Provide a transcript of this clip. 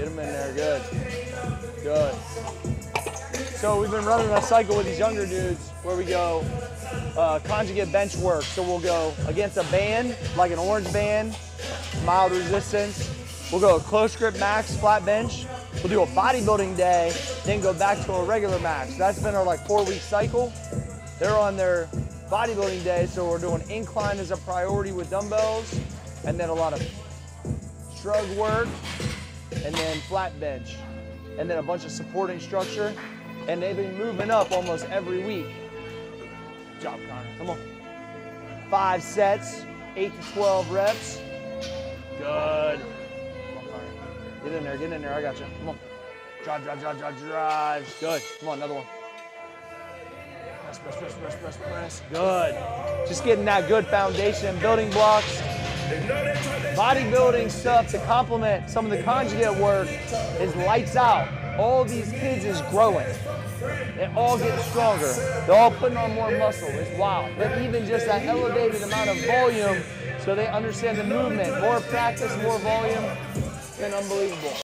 Get them in there, good. Good. So we've been running a cycle with these younger dudes where we go uh, conjugate bench work. So we'll go against a band, like an orange band, mild resistance. We'll go close grip max, flat bench. We'll do a bodybuilding day, then go back to a regular max. That's been our like four week cycle. They're on their bodybuilding day, so we're doing incline as a priority with dumbbells, and then a lot of shrug work, and then flat bench, and then a bunch of supporting structure. And they've been moving up almost every week. Good job, Connor. Come on. Five sets, eight to 12 reps. Good. Come on, Connor. Get in there, get in there. I got you. Come on. Drive, drive, drive, drive, drive. Good. Come on, another one. Press, press, press, press, press, press. Good. Just getting that good foundation, building blocks. Bodybuilding stuff to complement some of the conjugate work is lights out. All these kids is growing. They're all getting stronger. They're all putting on more muscle. It's wild. But even just that elevated amount of volume so they understand the movement. More practice, more volume. It's been unbelievable.